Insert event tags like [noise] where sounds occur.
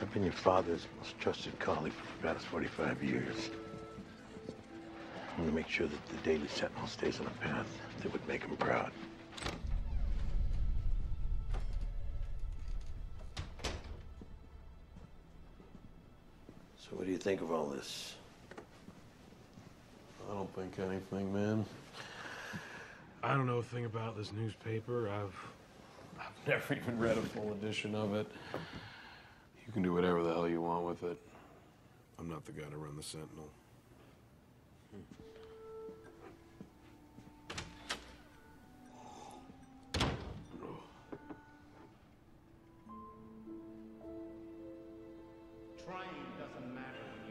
I've been your father's most trusted colleague for the past 45 years. I'm gonna make sure that the Daily Sentinel stays on a path that would make him proud. So what do you think of all this? I don't think anything, man. I don't know a thing about this newspaper. I've I've [laughs] never even read a full edition of it. You can do whatever the hell you want with it. I'm not the guy to run the Sentinel. Trying doesn't matter when